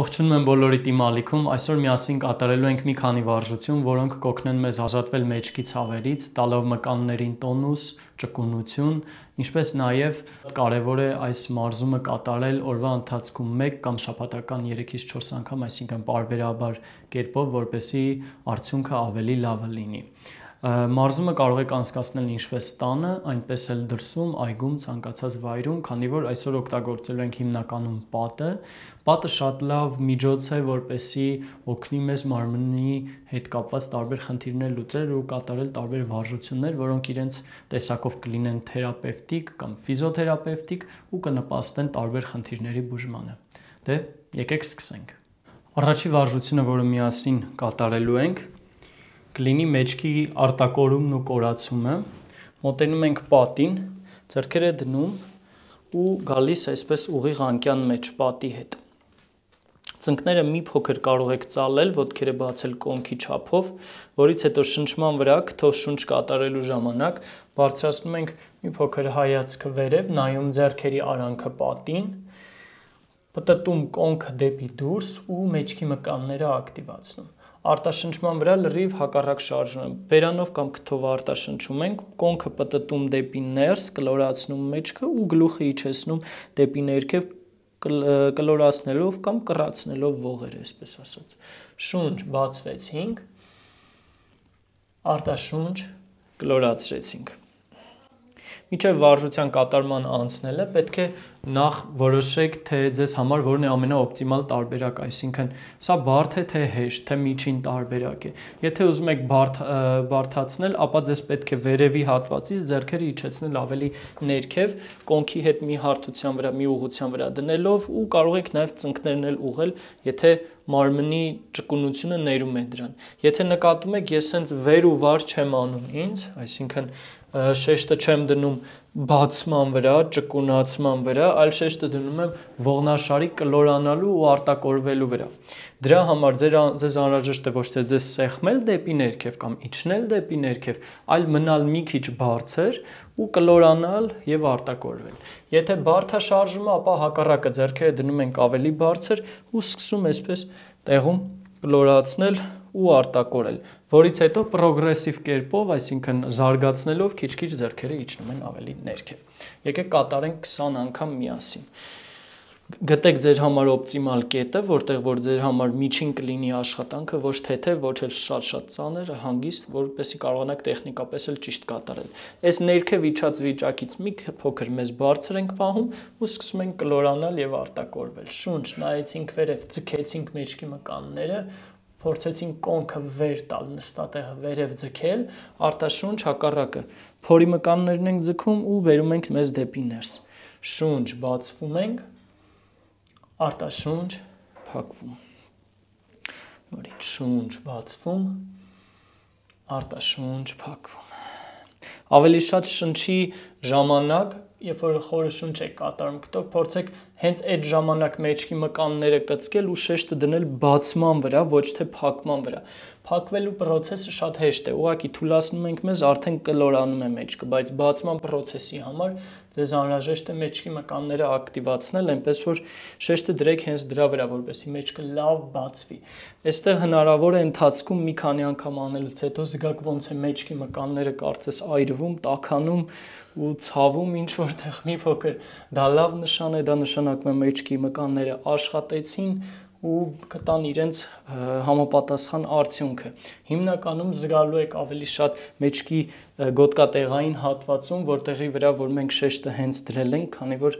Ողջունում եմ բոլորիդ իմ ալիքում։ Այսօր միասին կատարելու ենք մի քանի վարժություն, որոնք կօգնեն մեզ ազատվել մեջքի ցավերից, տալով մկաններին տոնուս, ճկունություն, ինչպես նաև կարևոր է այս մարզումը կատարել օրվա ընթացքում 1 կամ շաբաթական 3-ից 4 անգամ, այսինքն parberabar կերպով, որպեսզի արդյունքը ավելի լավը լինի։ Մարզումը կարող եք անցկացնել ինչպես տանը, այնպես էլ դրսում, այգում, ցանկացած վայրում, քանի որ այսօր օգտագործելու ենք հիմնականում պատը։ Պատը շատ լավ միջոց է, որպեսի օգնի մեզ մարմնի հետ կապված տարբեր խնդիրներ լուծել ու կատարել տարբեր վարժություններ, որոնք իրենց տեսակով կլինեն թերապևտիկ կամ ֆիզիոթերապևտիկ ու կնպաստեն տարբեր խնդիրների բուժմանը։ Դե, եկեք սկսենք։ Առաջի վարժությունը, որը միասին կատարելու ենք, կլինի մեջքի արտակորումն ու կորացումը։ Մոտենում ենք պատին, ձեռքերը դնում ու գալիս այսպես ուղիղ անկյան մեջ պատի հետ։ Ծնկները մի փոքր կարող եք ծալել, ոտքերը բացել կոնքի չափով, որից հետո շնչման վրա քթով շունչ կատարելու ժամանակ բարձրացնում ենք մի փոքր հայացքը վերև, նայում ձեռքերի արանքը պատին, պտտում կոնքը դեպի դուրս ու մեջքի մկանները ակտիվացնում արտաշնչման վրա լրիվ հակառակ շարժում։ Բերանով կամ քթով արտաշնչում ենք, կոնքը պտտում դեպի ներս, կլորացնում մեջքը ու գլուխը իջեցնում դեպի ներքև կլորացնելով կամ կռացնելով ողերը, այսպես ասած։ Շունչ բացվեցինք, արտաշունչ կլորացրեցինք։ Միջև վարժության կատարման անցնելը պետք է նախ որոշեք, թե ձեզ համար որն է ամենաօպտիմալ տարբերակը, այսինքն սա բարդ է թե հեշտ, թե միջին տարբերակ է։ Եթե ուզում եք բարդ բարդացնել, ապա ձեզ պետք է վերևի հատվածից ձեռքերը իջեցնել ավելի ներքև, կոնքի հետ մի հարթության վրա, մի ուղղության վրա դնելով ու կարող եք նաև ծնկներն էլ ուղղել, եթե մարմնի ճկունությունը ներում է դրան։ Եթե նկատում եք, ես սենց վեր ու վար չեմ անում ինձ, այսինքն շեշտը չեմ դնում բացման վրա, ճկունացման վրա, այլ շեշտը դնում եմ ողնաշարի կլորանալու ու արտակորվելու վրա։ Դրա համար ձեր ձեզ անհրաժեշտ է ոչ թե ձեզ սեղմել դեպի ներքև կամ իջնել դեպի ներքև, այլ մնալ մի քիչ բարձր ու կլորանալ եւ արտակորվել։ Եթե բարթաշարժումը, ապա հակառակը ձեռքերը դնում ենք ավելի բարձր ու սկսում այսպես տեղում կլորացնել ու արտակորել, որից հետո պրոգրեսիվ կերպով, այսինքն զարգացնելով քիչ-քիչ ձեռքերը իջնում են ավելի ներքև։ Եկեք կատարենք 20 անգամ միասին գտեք ձեր համար օպտիմալ կետը, որտեղ որ ձեր համար միջին կլինի աշխատանքը, ոչ թեթև, ոչ էլ շատ-շատ ծանր, հանգիստ, որպեսզի կարողանաք տեխնիկապես էլ ճիշտ կատարել։ Այս ներքև իջած վիճակից մի փոքր մեզ բարձր ենք պահում ու սկսում ենք կլորանալ եւ արտակորվել։ Շունչ նայեցինք վերև, ձգեցինք մեջքի մկանները, փորձեցին կոնքը վեր տալ, նստատեղը վերև ձգել, արտաշունչ հակառակը։ Փորի մկաններն ենք ձգում ու բերում ենք մեզ դեպի ներս։ Շունչ բացվում ենք, արտաշունչ փակվում։ Նորից շունչ բացվում, արտաշունչ փակվում։ Ավելի շատ շնչի ժամանակ երբ որ խորը շունչ եք կատարում կտով, փորձեք հենց այդ ժամանակ մեջքի մկանները կծկել ու շեշտը դնել բացման վրա, ոչ թե փակման վրա։ Փակվելու process-ը շատ հեշտ է։ Ուղղակի թույլատնում ենք մեզ արդեն կլորանում է մեջքը, բայց բացման process-ի համար ձեզ անհրաժեշտ է մեջքի մկանները ակտիվացնել, այնպես որ շեշտը դրեք հենց դրա վրա, որպեսզի մեջքը լավ բացվի։ Այստեղ հնարավոր է ընթացքում մի քանի անգամ անելուց հետո զգաք ոնց է մեջքի մկանները կարծես այրվում, տաքանում ու ցավում ինչ որտեղ մի փոքր դա լավ նշան է դա նշանակում է մեջքի մկանները աշխատեցին ու կտան իրենց համապատասխան արդյունքը։ Հիմնականում զգալու եք ավելի շատ մեջքի գոտկատեղային հատվածում, որտեղի վրա որ մենք շեշտը հենց դրել ենք, քանի որ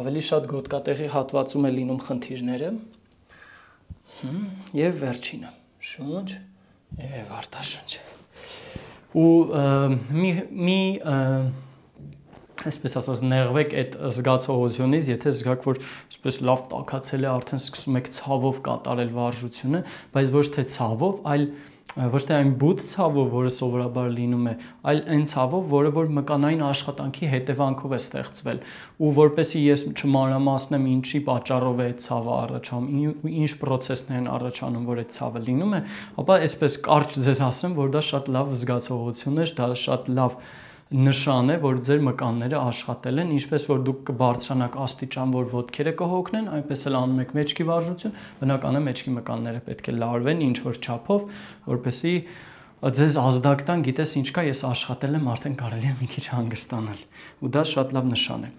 ավելի շատ գոտկատեղի հատվածում է լինում խնդիրները։ Եվ վերջինը՝ շունչ եւ արտաշունչ։ Ու մի մի այսպես ասած նեղվեք այդ զգացողությունից, եթե զգաք, որ այսպես լավ տակացել է, արդեն սկսում եք ցավով կատարել վարժությունը, բայց ոչ թե ցավով, այլ ոչ թե այն բութ ցավով, որը սովորաբար լինում է, այլ այն ցավով, որը որ մկանային աշխատանքի հետևանքով է ստեղծվել, ու որպեսի ես չմանրամասնեմ ինչի պատճառով է այդ ցավը առաջանում, ու ինչ process-ներ են առաջանում, որ այդ ցավը լինում է, ապա այսպես կարճ ձեզ ասեմ, որ դա շատ լավ զգացողություն է, դա շատ լավ նշան է, որ ձեր մկանները աշխատել են, ինչպես որ դուք կբարձրանաք աստիճան, որ ոտքերը կհոգնեն, այնպես էլ անում եք մեջքի վարժություն, բնական է մեջքի մկանները պետք է լարվեն ինչ որ չափով, որպեսզի ձեզ ազդակ տան, գիտես ինչ կա, ես աշխատել եմ, արդեն կարելի է մի քիչ հանգստանալ։ Ու դա շատ լավ նշան է։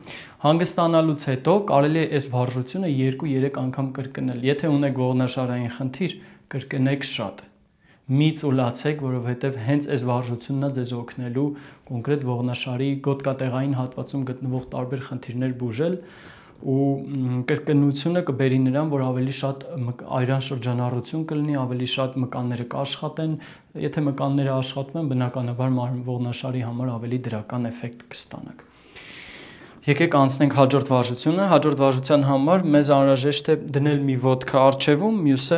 Հանգստանալուց հետո կարելի է այս վարժությունը 2-3 անգամ կրկնել։ Եթե ունեք ողնաշարային խնդիր, կրկնեք շատ մի ծուլացեք, որովհետև հենց այս վարժությունն է ձեզ օգնելու կոնկրետ ողնաշարի գոտկատեղային հատվածում գտնվող տարբեր խնդիրներ բուժել ու կրկնությունը կբերի նրան, որ ավելի շատ այրան շրջանառություն կլինի, ավելի շատ մկանները կաշխատեն, եթե մկանները աշխատում են, բնականաբար ողնաշարի համար ավելի դրական էֆեկտ կստանաք։ Եկեք անցնենք հաջորդ վարժությունը։ Հաջորդ վարժության համար մեզ անհրաժեշտ է դնել մի ոտքը արջևում, մյուսը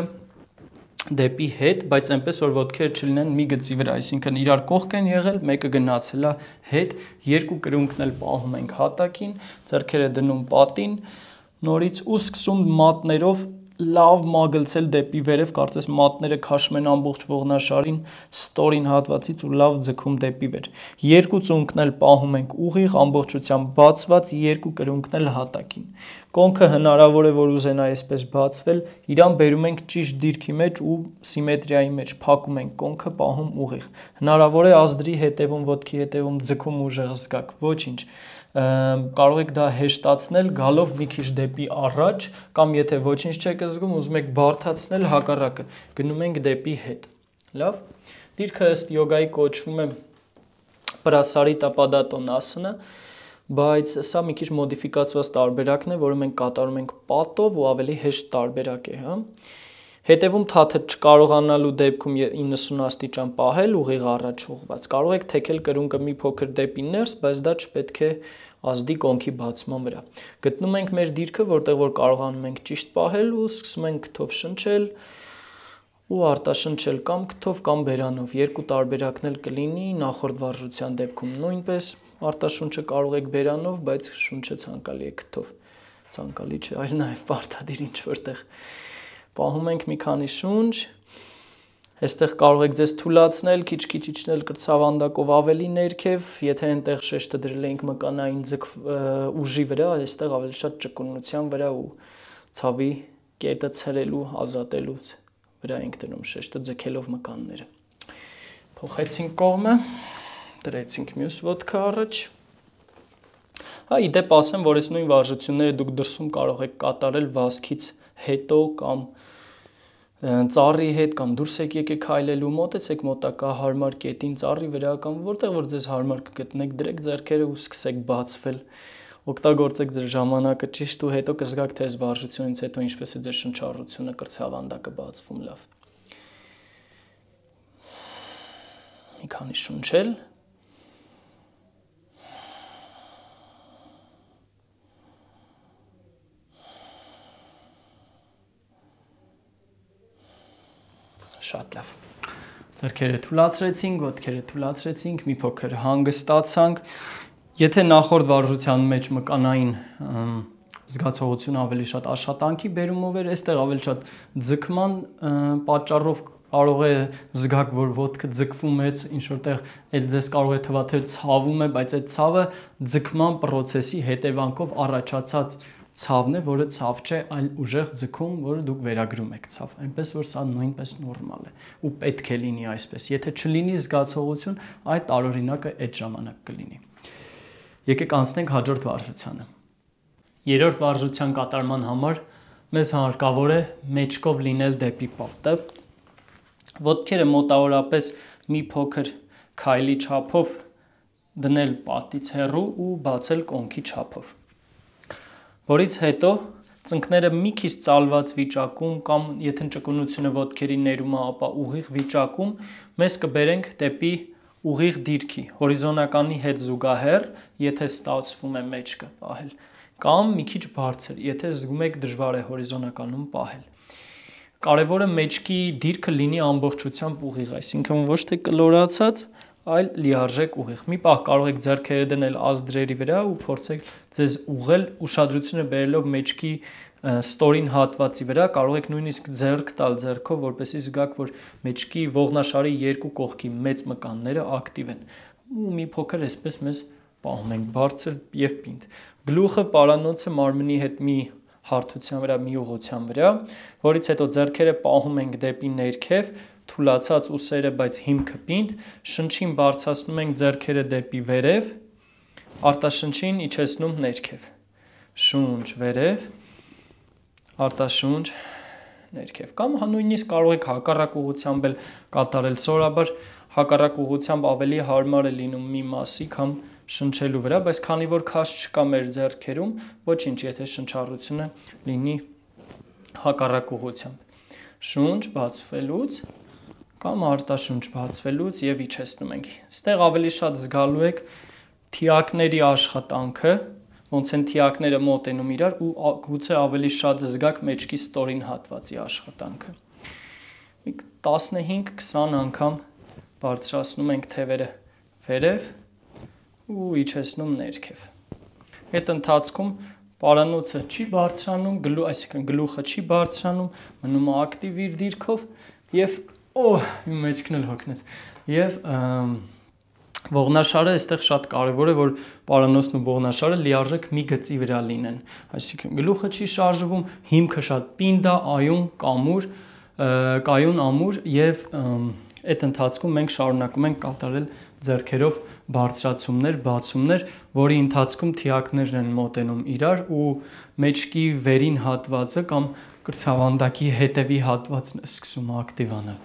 դեպի հետ, բայց այնպես որ ոտքերը չլինեն մի գծի վրա, այսինքն իրար կողք են եղել, մեկը գնացել է հետ, երկու կրունկն էլ պահում ենք հատակին, ձեռքերը դնում պատին, նորից ու սկսում մատներով լավ մագլցել դեպի վերև, կարծես մատները քաշում են ամբողջ ողնաշարին, ստորին հատվածից ու լավ ձգում դեպի վեր։ Երկու ծունկն էլ պահում ենք ուղիղ ամբողջությամբ բացված, երկու կրունկն էլ հատակին։ Կոնքը հնարավոր է որ ուզենա այսպես բացվել, իրան բերում ենք ճիշտ դիրքի մեջ ու սիմետրիայի մեջ, փակում ենք կոնքը, պահում ուղիղ։ Հնարավոր է ազդրի հետևում, ոտքի հետևում ձգում ուժեղ զգաք, ոչինչ կարող եք դա հեշտացնել գալով մի քիչ դեպի առաջ կամ եթե ոչինչ չեք զգում ուզում եք բարթացնել հակառակը գնում ենք դեպի հետ լավ դիրքը ըստ յոգայի կոչվում է պրասարիտա պադատոնասանը բայց սա մի քիչ մոդիֆիկացված տարբերակն է, որը մենք կատարում ենք պատով ու ավելի հեշտ տարբերակ է, հա։ Հետևում թաթը չկարողանալու դեպքում 90 աստիճան պահել ուղիղ առաջ ուղված։ Կարող եք թեքել կրունկը մի փոքր դեպի ներս, բայց դա չպետք է ազդի կոնքի բացման վրա։ Գտնում ենք մեր դիրքը, որտեղ որ կարողանում ենք ճիշտ պահել ու սկսում ենք քթով շնչել ու արտաշնչել կամ քթով կամ բերանով։ Երկու տարբերակն էլ կլինի նախորդ վարժության դեպքում նույնպես արտաշունչը կարող եք բերանով, բայց շունչը ցանկալի է քթով։ Ցանկալի չէ, այլ նաև պարտադիր ինչ որտեղ պահում ենք մի քանի շունչ, Այստեղ կարող եք ձեզ թուլացնել, քիչ-քիչ իջնել կրծավանդակով ավելի ներքև, եթե այնտեղ շեշտը դրել ենք մկանային ձգ ուժի վրա, այստեղ ավելի շատ ճկունության վրա ու ցավի կետը ցրելու, ազատելուց վրա ենք դնում շեշտը ձգելով մկանները։ Փոխեցինք կողմը, դրեցինք մյուս ոտքը առաջ։ Հա, իդեպ ասեմ, որ այս նույն վարժությունները դուք դրսում կարող եք կատարել վազքից հետո կամ ծառի հետ կամ դուրս եք եկեք քայլելու, մոտեցեք մոտակա հարմար կետին ծառի վրա կամ որտեղ որ ձեզ հարմար կգտնեք, դրեք ձեռքերը ու սկսեք բացվել օգտագործեք ձեր ժամանակը ճիշտ ու հետո կզգաք թե այս վարժությունից հետո ինչպես է ձեր շնչառությունը կրծավանդակը բացվում լավ։ Մի քանի շունչել Շատ լավ։ Ձեռքերը թուլացրեցինք, ոտքերը թուլացրեցինք, մի փոքր հանգստացանք։ Եթե նախորդ վարժության մեջ մկանային զգացողությունը ավելի շատ աշխատանքի բերումով էր, այստեղ ավելի շատ ձգման պատճառով կարող է զգաք, որ ոտքը ձգվում է, ինչ որտեղ այդ ձեզ կարող է թվա թե ցավում է, բայց այդ ցավը ձգման process-ի հետևանքով առաջացած ցավն է, որը ցավ չէ, այլ ուժեղ ձգում, որը դուք վերագրում եք ցավ։ Այնպես որ սա նույնպես նորմալ է ու պետք է լինի այսպես։ Եթե չլինի զգացողություն, այդ տարօրինակը այդ ժամանակ կլինի։ Եկեք անցնենք հաջորդ վարժությանը։ Երրորդ վարժության կատարման համար մեզ հարկավոր է մեջկով լինել դեպի պատը։ Ոտքերը մոտավորապես մի փոքր քայլի չափով դնել պատից հեռու ու բացել կոնքի չափով որից հետո ծնկները մի քիչ ծալված վիճակում կամ եթե ճկունությունը ոտքերի ներումը, ապա ուղիղ վիճակում մեզ կբերենք դեպի ուղիղ դիրքի, հորիզոնականի հետ զուգահեռ, եթե ստացվում է մեջքը պահել, կամ մի քիչ բարձր, եթե զգում եք դժվար է հորիզոնականում պահել։ Կարևորը մեջքի դիրքը լինի ամբողջությամբ ուղիղ, այսինքն ոչ թե կլորացած, այլ լիարժեք ուղիղ։ Մի պահ կարող եք ձեռքերը դնել ազդրերի վրա ու փորձեք ձեզ ուղղել ուշադրությունը բերելով մեջքի ստորին հատվածի վրա, կարող եք նույնիսկ ձեռք տալ ձեռքով, որպեսզի զգաք, որ մեջքի ողնաշարի երկու կողքի մեծ մկանները ակտիվ են։ ու մի փոքր այսպես մեզ պահում ենք բարձր եւ պինդ։ Գլուխը պարանոցը մարմնի հետ մի հարթության վրա, մի ուղղության վրա, որից հետո ձեռքերը պահում ենք դեպի ներքև, թուլացած ուսերը, բայց հիմքը պինդ, շնչին բարձրացնում ենք ձեռքերը դեպի վերև, արտաշնչին իջեցնում ներքև։ Շունչ վերև, արտաշունչ ներքև կամ նույնիսկ կարող եք հակառակ ուղությամբ էլ կատարել սովորաբար հակառակ ուղությամբ ավելի հարմար է լինում մի մասի կամ շնչելու վրա, բայց քանի որ քաշ չկա մեր ձեռքերում, ոչինչ, եթե շնչառությունը լինի հակառակ ուղությամբ։ Շունչ բացվելուց կամ արտաշունչ բացվելուց եւ իջեցնում ենք։ Այստեղ ավելի շատ զգալու եք թիակների աշխատանքը, ոնց են թիակները մոտենում իրար ու գուցե ավելի շատ զգաք մեջքի ստորին հատվածի աշխատանքը։ 15-20 անգամ բարձրացնում ենք թևերը վերև ու իջեցնում ներքև։ Այդ ընթացքում պարանոցը չի բարձրանում, գլու, այսինքն գլուխը չի բարձրանում, մնում է ակտիվ իր դիրքով եւ օ, իմ մեջքն էլ հոգնեց։ Եվ ողնաշարը այստեղ շատ կարևոր է, որ պարանոցն ու ողնաշարը լիարժեք մի գծի վրա լինեն։ Այսինքն գլուխը չի շարժվում, հիմքը շատ պինդ է, այուն, կամուր, կայուն ամուր եւ այդ ընթացքում մենք շարունակում ենք կատարել ձեռքերով բարձրացումներ, բացումներ, որի ընթացքում թիակներն են մոտենում իրար ու մեջքի վերին հատվածը կամ կրծավանդակի հետևի հատվածն է սկսում ակտիվանալ։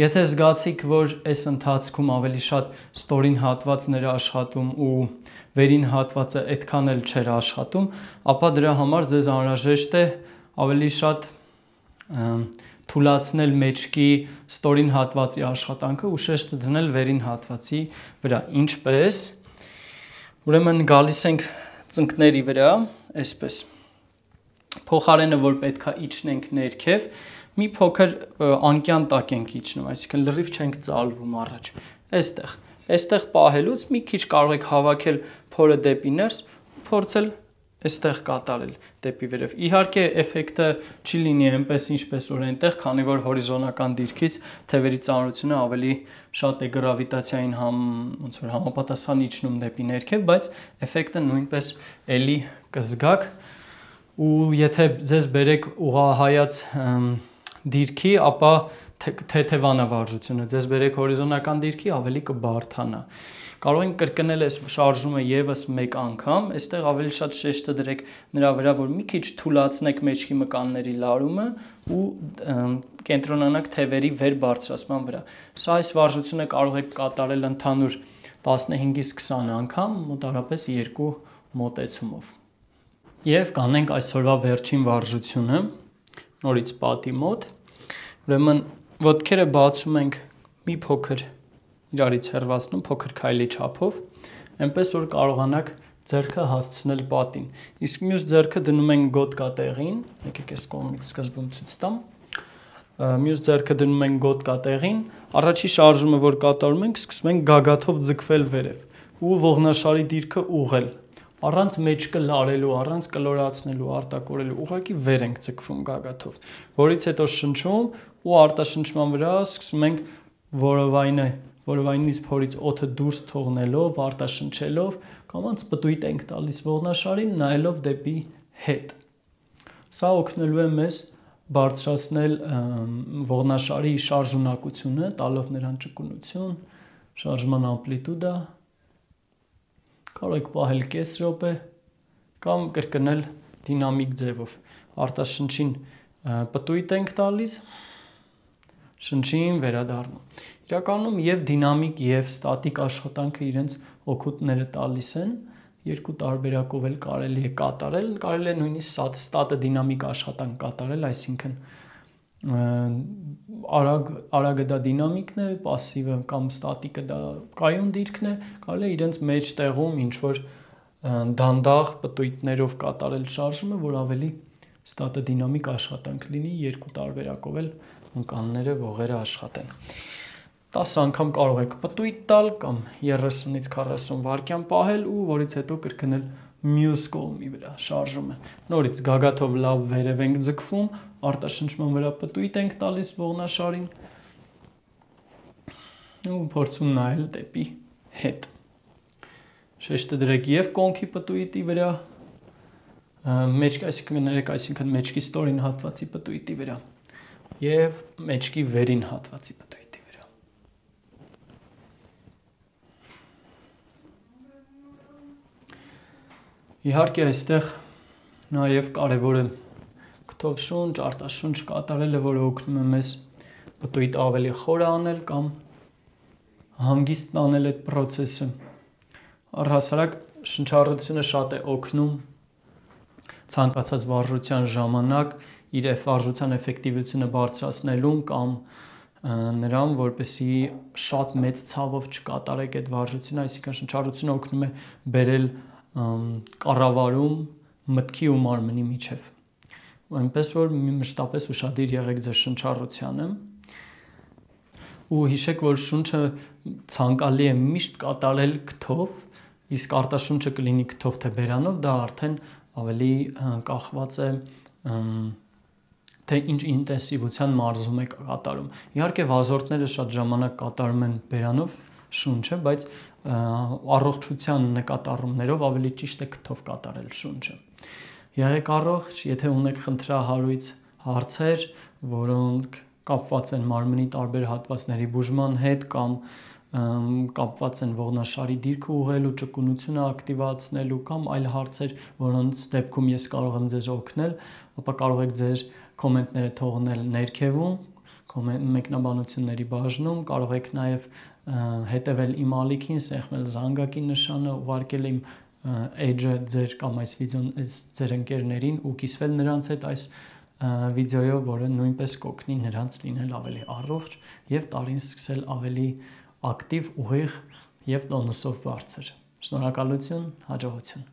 Եթե զգացիք, որ այս ընթացքում ավելի շատ ստորին հատվածն էր աշխատում ու վերին հատվածը այդքան էլ չէր աշխատում, ապա դրա համար ձեզ անհրաժեշտ է ավելի շատ թուլացնել մեջքի ստորին հատվածի աշխատանքը ու շեշտը դնել վերին հատվածի վրա։ Ինչպես? Ուրեմն գալիս ենք ծնկների վրա, այսպես փոխարենը որ պետքա իջնենք ներքև, մի փոքր անկյան տակ ենք իջնում, այսինքն լրիվ չենք ծալվում առաջ։ Այստեղ, այստեղ պահելուց մի քիչ կարող եք հավաքել փորը դեպի ներս, փորձել այստեղ կատարել դեպի վերև։ Իհարկե էֆեկտը չի լինի այնպես ինչպես որ այնտեղ, քանի որ հորիզոնական դիրքից թևերի ծանրությունը ավելի շատ է գravitացիային համ ոնց որ համապատասխան իջնում դեպի ներքև, բայց էֆեկտը նույնպես էլի կզգաք ու եթե ձեզ բերեք ուղահայաց դիրքի, ապա թեթևանա վարժությունը։ Ձեզ բերեք հորիզոնական դիրքի, ավելի կբարթանա։ Կարող ենք կրկնել այս շարժումը եւս մեկ անգամ, այստեղ ավելի շատ շեշտը դրեք նրա վրա, որ մի քիչ թուլացնեք մեջքի մկանների լարումը ու կենտրոնանաք թևերի վեր բարձրացման վրա։ Սա այս վարժությունը կարող եք կատարել ընդհանուր 15-ից 20 անգամ, մոտարապես 2 մոտեցումով։ Եվ կանենք այսօրվա վերջին վարժությունը, նորից պատի մոտ։ Ուրեմն ոտքերը բացում ենք մի փոքր իրարից հեռացնում փոքր քայլի չափով, այնպես որ կարողանաք ձեռքը հասցնել պատին։ Իսկ մյուս ձեռքը դնում ենք գոտկատեղին, եկեք այս կողմից սկզբում ցույց տամ։ Մյուս ձեռքը դնում ենք գոտկատեղին, առաջի շարժումը որ կատարում ենք, սկսում ենք գագաթով ձգվել վերև ու ողնաշարի դիրքը ուղղել առանց մեջքը լարելու, առանց կլորացնելու, արտակորելու, ուղղակի վեր ենք ցկվում գագաթով, որից հետո շնչում ու արտաշնչման վրա սկսում ենք որովայնը, որովայնից փորից օդը դուրս թողնելով, արտաշնչելով, կամանց պտույտ ենք տալիս ողնաշարին, նայելով դեպի հետ։ Սա օգնելու է մեզ բարձրացնել ողնաշարի շարժունակությունը, տալով նրան ճկունություն, շարժման ամպլիտուդա կարող եք պահել կես րոպե կամ կրկնել դինամիկ ձևով։ Արտաշնչին պտույտ ենք տալիս, շնչին վերադառնում։ Իրականում եւ դինամիկ եւ ստատիկ աշխատանքը իրենց օգուտները տալիս են երկու տարբերակով էլ կարելի է կատարել, կարելի է նույնիսկ ստատը դինամիկ աշխատանք կատարել, այսինքն արագ արագը դա դինամիկն է, пассивը կամ ստատիկը դա կայուն դիրքն է, կարելի է իրենց մեջտեղում ինչ որ դանդաղ պտույտներով կատարել շարժումը, որ ավելի ստատը դինամիկ աշխատանք լինի երկու տարբերակով էլ ընկանները ողերը աշխատեն։ 10 անգամ կարող եք պտույտ տալ կամ 30-ից 40 վայրկյան պահել ու որից հետո կրկնել մյուս կողմի վրա շարժումը։ Նորից գագաթով լավ վերև ենք ձգվում, արտաշնչման վրա պտույտ ենք տալիս ողնաշարին ու փորձում նայել դեպի հետ։ շեշտը դրեք եւ կոնքի պտույտի վրա մեջք, այսինքն կներեք, այսինքն մեջքի ստորին հատվածի պտույտի վրա եւ մեջքի վերին հատվածի պտույտի վրա։ Իհարկե այստեղ նաեւ կարեւոր է կթով շունչ, արտաշունչ կատարելը, որը օգնում է մեզ պտույտ ավելի խորը անել կամ հանգիստ անել այդ process-ը։ Առհասարակ շնչառությունը շատ է օգնում ցանկացած վարժության ժամանակ իր վարժության էֆեկտիվությունը բարձրացնելուն կամ նրան, որպեսի շատ մեծ ցավով չկատարեք այդ վարժությունը, այսինքն շնչառությունը օգնում է բերել կառավարում մտքի ու մարմնի միջև։ Այնպես որ մշտապես ուշադիր եղեք ձեր շնչառությանը ու հիշեք, որ շունչը ցանկալի է միշտ կատարել քթով, իսկ արտաշունչը կլինի քթով թե բերանով, դա արդեն ավելի կախված է թե ինչ ինտենսիվության մարզում եք կատարում։ Իհարկե վազորդները շատ ժամանակ կատարում են բերանով շունչը, բայց առողջության նկատառումներով ավելի ճիշտ է քթով կատարել շունչը։ Եղեք առողջ, եթե ունեք խնդրահարույց հարցեր, որոնք կապված են մարմնի տարբեր հատվածների բուժման հետ կամ կապված են ողնաշարի դիրքը ուղղելու, ճկունությունը ակտիվացնելու կամ այլ հարցեր, որոնց դեպքում ես կարող եմ ձեզ օգնել, ապա կարող եք ձեր կոմենտները թողնել ներքևում, մեկնաբանությունների բաժնում, կարող եք նաև հետևել իմ ալիքին, սեղմել զանգակի նշանը, ուղարկել իմ edge-ը ձեր կամ այս վիդեոն ձեր ընկերներին ու կիսվել նրանց հետ այս վիդեոյով, որը նույնպես կօգնի նրանց լինել ավելի առողջ եւ տարին սկսել ավելի ակտիվ, ուղիղ եւ տոնուսով բարձր։ Շնորհակալություն, հաջողություն։